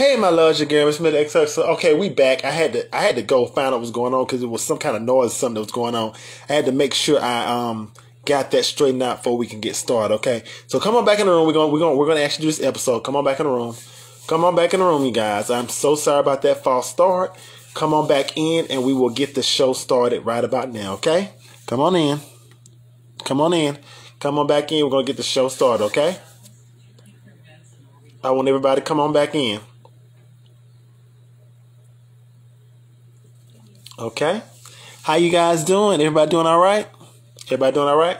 Hey, my loves, your Gary Smith XX. So, okay, we back. I had to, I had to go find out what was going on because it was some kind of noise, something that was going on. I had to make sure I um got that straightened out before we can get started. Okay, so come on back in the room. We're gonna, we're gonna, we're going to actually do this episode. Come on back in the room. Come on back in the room, you guys. I'm so sorry about that false start. Come on back in, and we will get the show started right about now. Okay, come on in. Come on in. Come on back in. We're gonna get the show started. Okay. I want everybody to come on back in. Okay. How you guys doing? Everybody doing all right? Everybody doing all right?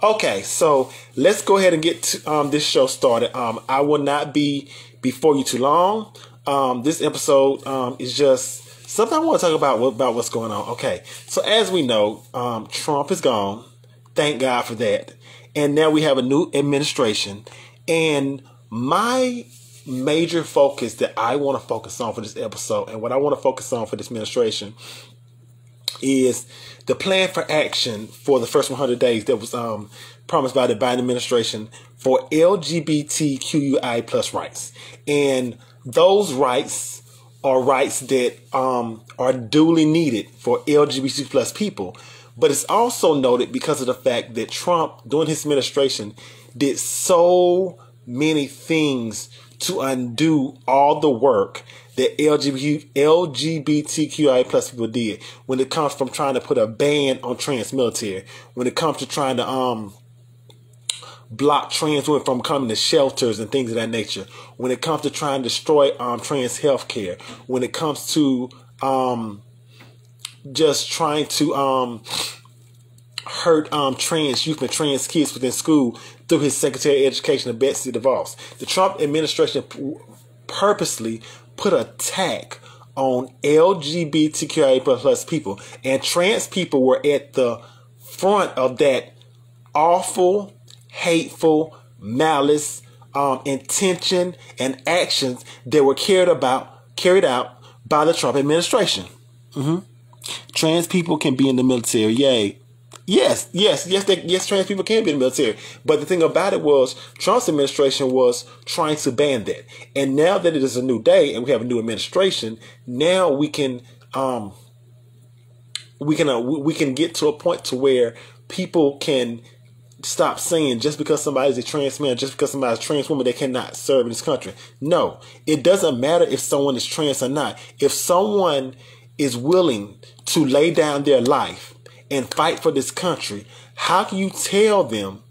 Okay, so let's go ahead and get to, um, this show started. Um, I will not be before you too long. Um, this episode um, is just something I want to talk about about what's going on. Okay, so as we know, um, Trump is gone. Thank God for that. And now we have a new administration. And my major focus that I want to focus on for this episode and what I want to focus on for this administration is the plan for action for the first 100 days that was um, promised by the Biden administration for LGBTQI plus rights. And those rights are rights that um, are duly needed for LGBT plus people. But it's also noted because of the fact that Trump, during his administration, did so many things to undo all the work that LGBT, LGBTQI plus people did when it comes from trying to put a ban on trans military, when it comes to trying to um block trans women from coming to shelters and things of that nature, when it comes to trying to destroy um trans health care, when it comes to um just trying to um hurt um, trans youth and trans kids within school through his Secretary of Education, Betsy DeVos. The Trump administration purposely put a tack on LGBTQIA plus people, and trans people were at the front of that awful, hateful, malice, um, intention, and actions that were carried about carried out by the Trump administration. Mm-hmm. Trans people can be in the military, yay! Yes, yes, yes, they, yes, trans people can be in the military. But the thing about it was Trump's administration was trying to ban that. And now that it is a new day and we have a new administration, now we can um we can uh, we can get to a point to where people can stop saying just because somebody's a trans man, just because somebody's trans woman, they cannot serve in this country. No, it doesn't matter if someone is trans or not. If someone is willing to lay down their life and fight for this country, how can you tell them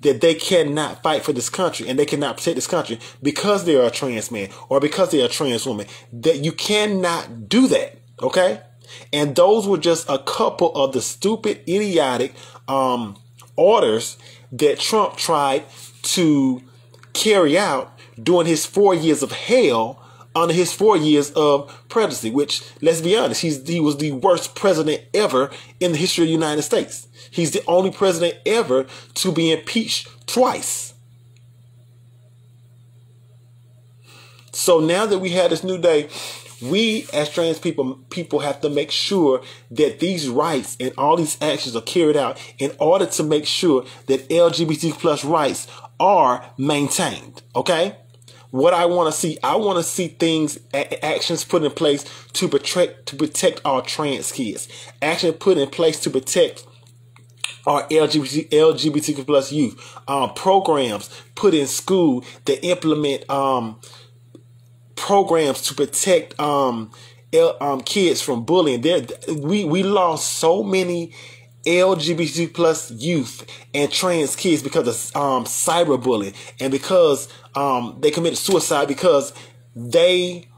that they cannot fight for this country and they cannot protect this country because they're a trans man or because they're a trans woman? That you cannot do that, okay? And those were just a couple of the stupid, idiotic um, orders that Trump tried to carry out during his four years of hell under his four years of presidency, which, let's be honest, he's, he was the worst president ever in the history of the United States. He's the only president ever to be impeached twice. So now that we have this new day, we as trans people people have to make sure that these rights and all these actions are carried out in order to make sure that LGBT plus rights are maintained. Okay? What I want to see. I want to see things, actions put in place to protect to protect our trans kids. Action put in place to protect our LGBT, LGBTQ plus youth. Um, programs put in school that implement um, programs to protect um, L, um, kids from bullying. There, we we lost so many LGBT plus youth and trans kids because of um, cyberbullying and because um, they committed suicide because they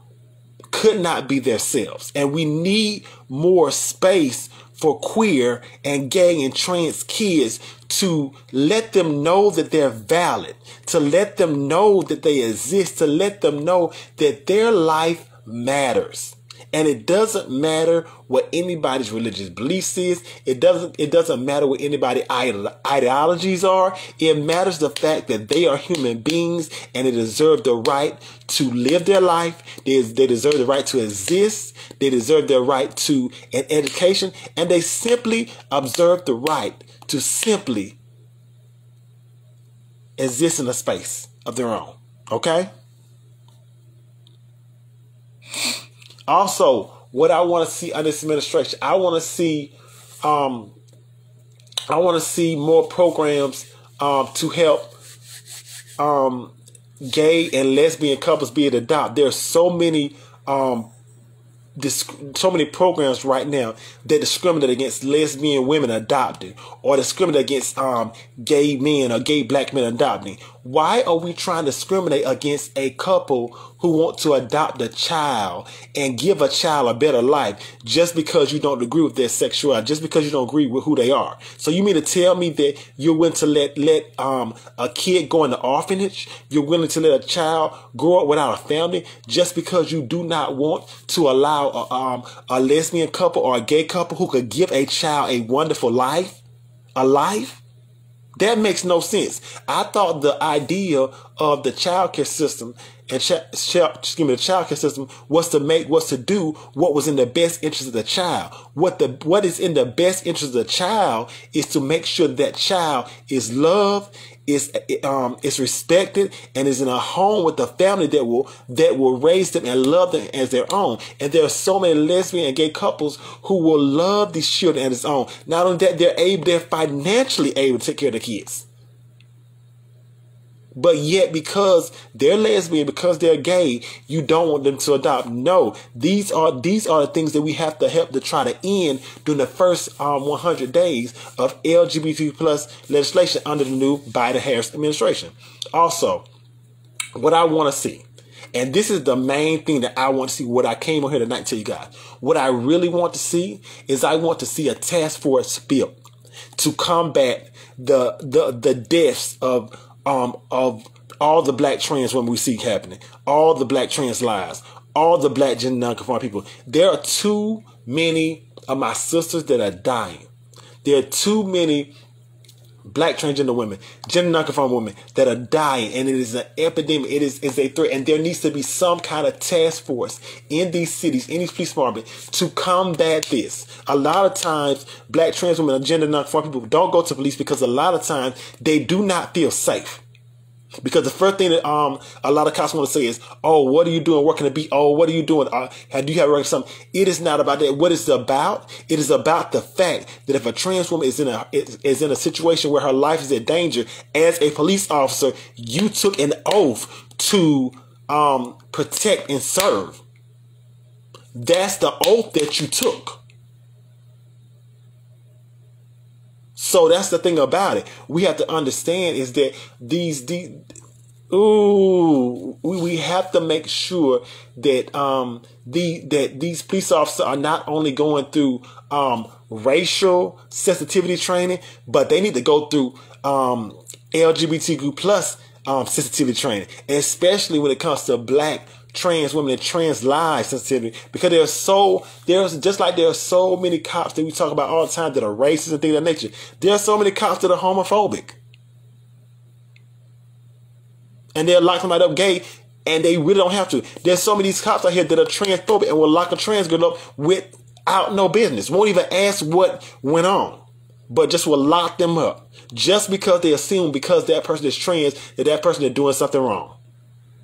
could not be themselves. And we need more space for queer and gay and trans kids to let them know that they're valid, to let them know that they exist, to let them know that their life matters. And it doesn't matter what anybody's religious beliefs is. It doesn't, it doesn't matter what anybody's ideologies are. It matters the fact that they are human beings and they deserve the right to live their life. They, they deserve the right to exist. They deserve their right to an education and they simply observe the right to simply exist in a space of their own. Okay? Also, what I want to see under this administration, I want to see, um, I want to see more programs um, to help um, gay and lesbian couples be adopted. There's so many um, so many programs right now that discriminate against lesbian women adopting or discriminate against um, gay men or gay black men adopting. Why are we trying to discriminate against a couple who want to adopt a child and give a child a better life just because you don't agree with their sexuality, just because you don't agree with who they are? So you mean to tell me that you're willing to let let um, a kid go in the orphanage? You're willing to let a child grow up without a family just because you do not want to allow a, um, a lesbian couple or a gay couple who could give a child a wonderful life, a life? That makes no sense. I thought the idea of the childcare system and ch- ch- excuse me, the childcare system was to make was to do what was in the best interest of the child. What the what is in the best interest of the child is to make sure that child is loved, is um is respected, and is in a home with a family that will that will raise them and love them as their own. And there are so many lesbian and gay couples who will love these children as their own. Not only that, they're able, they're financially able to take care of the kids. But yet, because they're lesbian, because they're gay, you don't want them to adopt. No, these are these are the things that we have to help to try to end during the first um, 100 days of LGBT plus legislation under the new Biden-Harris administration. Also, what I want to see, and this is the main thing that I want to see. What I came on here tonight to tell you guys. What I really want to see is I want to see a task force built to combat the the the deaths of um, of all the black trans women we see happening, all the black trans lives, all the black gender nonconforming people. There are too many of my sisters that are dying. There are too many black transgender women, gender nonconforming women that are dying, and it is an epidemic. It is, is a threat, and there needs to be some kind of task force in these cities, in these police departments, to combat this. A lot of times, black trans women and gender nonconforming people don't go to police because a lot of times they do not feel safe. Because the first thing that um a lot of cops want to say is, "Oh, what are you doing working to be? Oh, what are you doing? Uh, do you have something?" It is not about that. What is about? It is about the fact that if a trans woman is in a is in a situation where her life is in danger, as a police officer, you took an oath to um protect and serve. That's the oath that you took. So that's the thing about it. We have to understand is that these, these ooh, we, we have to make sure that um the that these police officers are not only going through um racial sensitivity training, but they need to go through um LGBTQ plus um sensitivity training, especially when it comes to black trans women and trans lives sensitivity because there's so there's just like there are so many cops that we talk about all the time that are racist and things of that nature. There are so many cops that are homophobic. And they'll lock somebody up gay and they really don't have to. There's so many these cops out here that are transphobic and will lock a trans girl up without no business. Won't even ask what went on. But just will lock them up. Just because they assume because that person is trans that that person is doing something wrong.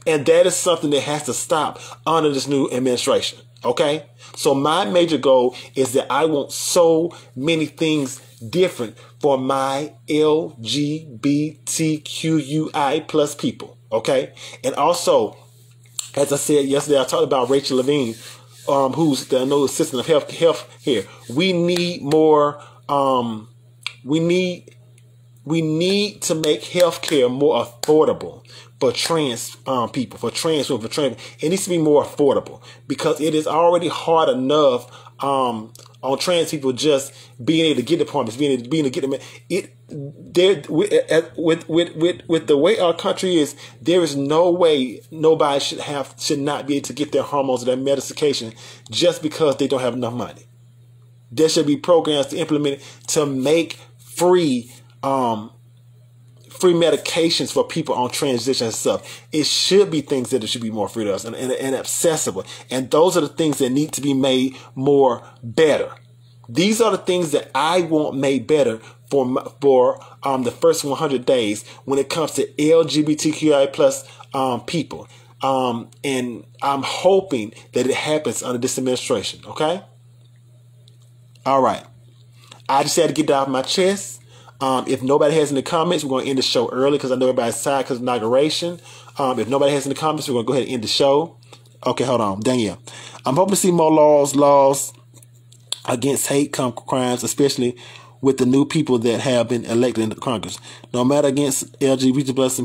And that is something that has to stop under this new administration. Okay? So my major goal is that I want so many things different for my LGBTQI plus people. Okay? And also, as I said yesterday, I talked about Rachel Levine, um, who's the new assistant of health health here. We need more um, we need we need to make healthcare more affordable for trans um, people, for trans women, for trans. It needs to be more affordable because it is already hard enough um, on trans people just being able to get appointments, being able, being able to get them. It there with, with with with with the way our country is, there is no way nobody should have should not be able to get their hormones or their medication just because they don't have enough money. There should be programs to implement to make free um, free medications for people on transition and stuff. It should be things that it should be more free to us and, and, and accessible. And those are the things that need to be made more better. These are the things that I want made better for for um, the first 100 days when it comes to LGBTQI plus um, people. Um, and I'm hoping that it happens under this administration. Okay. All right. I just had to get that off my chest. Um, if nobody has any comments, we're going to end the show early because I know everybody's tired because inauguration. Um, if nobody has any comments, we're going to go ahead and end the show. Okay, hold on. Danielle. I'm hoping to see more laws, laws against hate crimes, especially with the new people that have been elected in the Congress. No matter against LGBT plus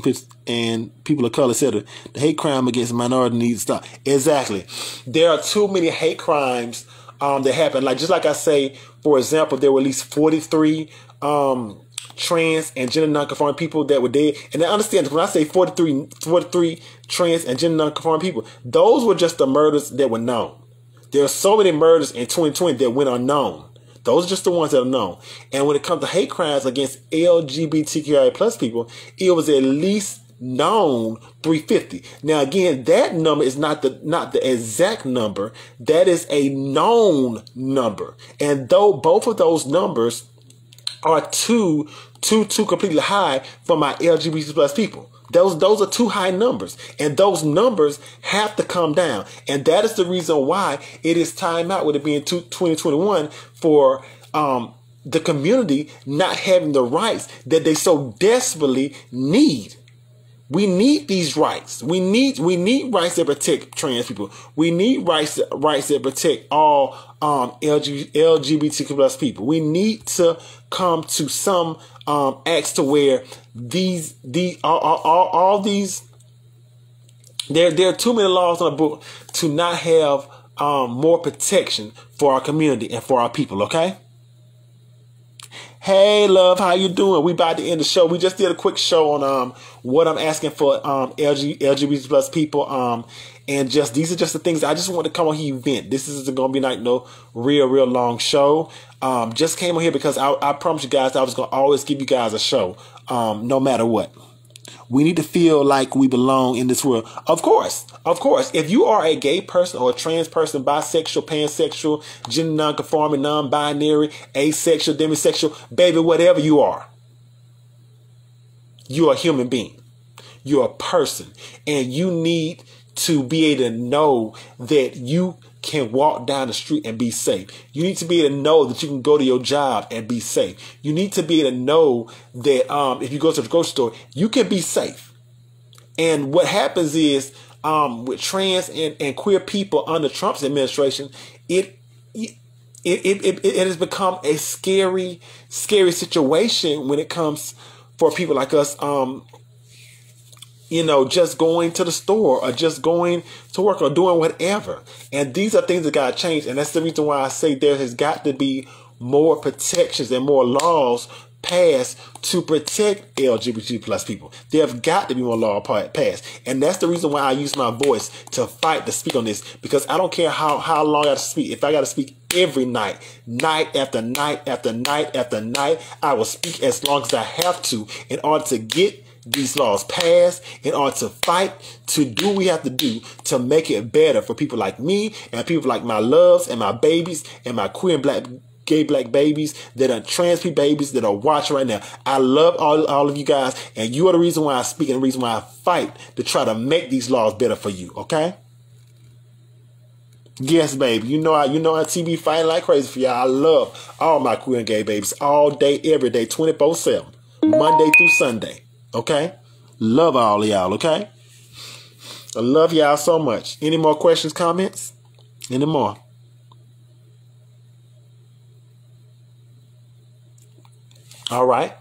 and people of color, etc. The hate crime against minority needs to stop. Exactly. There are too many hate crimes um, that happen. Like just like I say, for example, there were at least 43 um, trans and gender nonconforming people that were dead. And I understand when I say 43, 43 trans and gender nonconforming people, those were just the murders that were known. There are so many murders in 2020 that went unknown. Those are just the ones that are known. And when it comes to hate crimes against LGBTQI plus people, it was at least known 350. Now again, that number is not the not the exact number. That is a known number. And though both of those numbers are too too too completely high for my LGBT plus people. Those those are too high numbers, and those numbers have to come down, and that is the reason why it is time out with it being 2021 for um, the community not having the rights that they so desperately need. We need these rights. We need we need rights that protect trans people. We need rights rights that protect all um, LG, LGBTQ plus people. We need to come to some um, acts to where these the all, all, all these there there are too many laws on the book to not have um, more protection for our community and for our people. Okay. Hey, love, how you doing? We about to end the show. We just did a quick show on um what I'm asking for um LG, LGBT plus people um and just these are just the things I just want to come on here event. This isn't gonna be like no real real long show. Um, just came on here because I, I promised you guys I was gonna always give you guys a show um no matter what. We need to feel like we belong in this world. Of course, of course. If you are a gay person or a trans person, bisexual, pansexual, gender nonconforming, non-binary, asexual, demisexual, baby, whatever you are, you're a human being. You're a person, and you need to be able to know that you can walk down the street and be safe. You need to be able to know that you can go to your job and be safe. You need to be able to know that um, if you go to the grocery store, you can be safe. And what happens is um, with trans and, and queer people under Trump's administration, it it, it, it, it has become a scary, scary situation when it comes for people like us um, you know, just going to the store or just going to work or doing whatever. And these are things that got to change. And that's the reason why I say there has got to be more protections and more laws passed to protect LGBT plus people. There have got to be more law passed. And that's the reason why I use my voice to fight to speak on this because I don't care how, how long I speak. If I got to speak every night, night after night after night after night, I will speak as long as I have to in order to get these laws passed in order to fight to do we have to do to make it better for people like me and people like my loves and my babies and my queer and black gay black babies that are trans people babies that are watching right now. I love all, all of you guys and you are the reason why I speak and the reason why I fight to try to make these laws better for you, okay? Yes, baby. You know I you know I TV fighting like crazy for y'all. I love all my queer and gay babies all day, every day, 24-7. Monday through Sunday. Okay? Love all y'all, okay? I love y'all so much. Any more questions, comments? Any more? All right.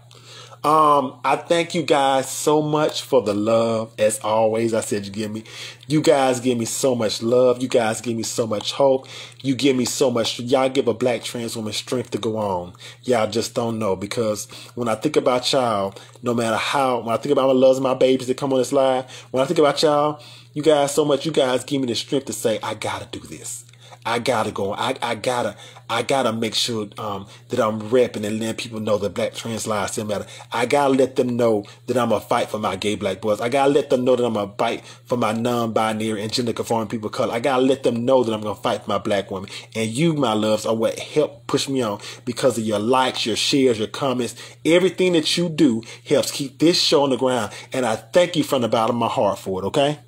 Um, I thank you guys so much for the love. As always, I said you give me, you guys give me so much love. You guys give me so much hope. You give me so much. Y'all give a black trans woman strength to go on. Y'all just don't know because when I think about y'all, no matter how, when I think about my loves and my babies that come on this live, when I think about y'all, you guys so much. You guys give me the strength to say I gotta do this. I gotta go. I, I gotta I gotta make sure um, that I'm repping and letting people know that black trans lives still matter. I gotta let them know that I'm a fight for my gay black boys. I gotta let them know that I'm a fight for my non-binary and gender conforming people of color. I gotta let them know that I'm gonna fight for my black women. And you, my loves, are what help push me on because of your likes, your shares, your comments. Everything that you do helps keep this show on the ground. And I thank you from the bottom of my heart for it, okay?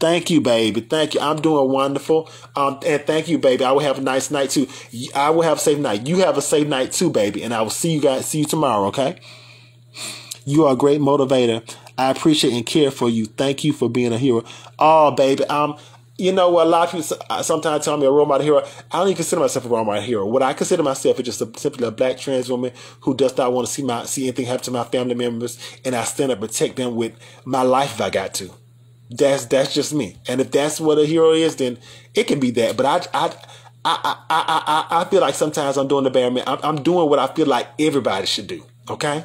Thank you, baby. Thank you. I'm doing wonderful. Um, and thank you, baby. I will have a nice night too. I will have a safe night. You have a safe night too, baby. And I will see you guys. See you tomorrow. Okay. You are a great motivator. I appreciate and care for you. Thank you for being a hero. Oh, baby. Um, you know what? A lot of people uh, sometimes tell me a role model hero. I don't even consider myself a role model hero. What I consider myself is just a, simply a black trans woman who does not want to see my see anything happen to my family members, and I stand up protect them with my life if I got to. That's that's just me. And if that's what a hero is, then it can be that. But I I I I I, I feel like sometimes I'm doing the bare minimum. I'm, I'm doing what I feel like everybody should do. Okay,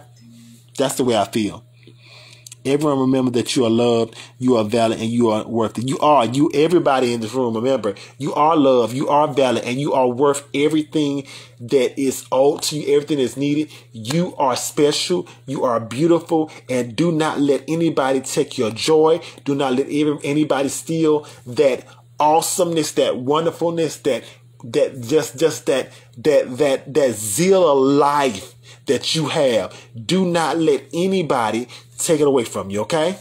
that's the way I feel. Everyone remember that you are loved, you are valid, and you are worth it. You are, you, everybody in this room, remember, you are loved, you are valid, and you are worth everything that is owed to you, everything that's needed. You are special, you are beautiful, and do not let anybody take your joy. Do not let anybody steal that awesomeness, that wonderfulness, that that just just that that that that zeal of life that you have. Do not let anybody take it away from you, okay?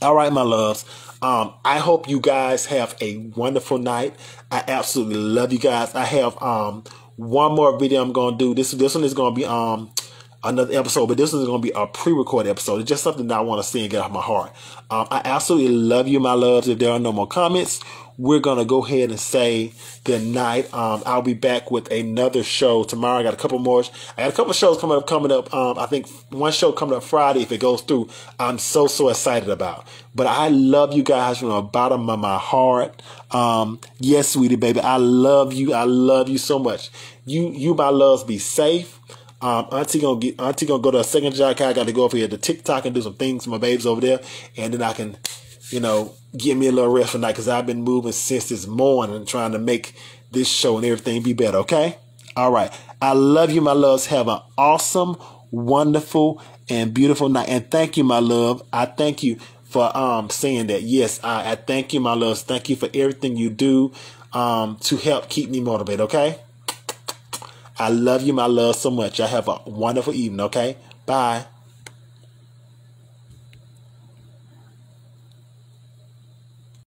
All right, my loves. Um, I hope you guys have a wonderful night. I absolutely love you guys. I have um one more video I'm gonna do. This this one is gonna be um another episode, but this is going to be a pre-recorded episode. It's just something that I want to see and get off my heart. Um, I absolutely love you, my loves. If there are no more comments, we're going to go ahead and say good night. Um, I'll be back with another show tomorrow. I got a couple more. I got a couple shows coming up, coming up. Um, I think one show coming up Friday, if it goes through, I'm so, so excited about. But I love you guys from the bottom of my heart. Um, yes, sweetie baby. I love you. I love you so much. You, you, my loves, be safe. Um, auntie gonna get auntie gonna go to a second job. I got to go over here to TikTok and do some things for my babes over there, and then I can, you know, give me a little rest for night because I've been moving since this morning trying to make this show and everything be better. Okay, all right. I love you, my loves. Have an awesome, wonderful, and beautiful night. And thank you, my love. I thank you for um saying that. Yes, I, I thank you, my loves. Thank you for everything you do um to help keep me motivated. Okay. I love you, my love, so much. I have a wonderful evening, okay? Bye.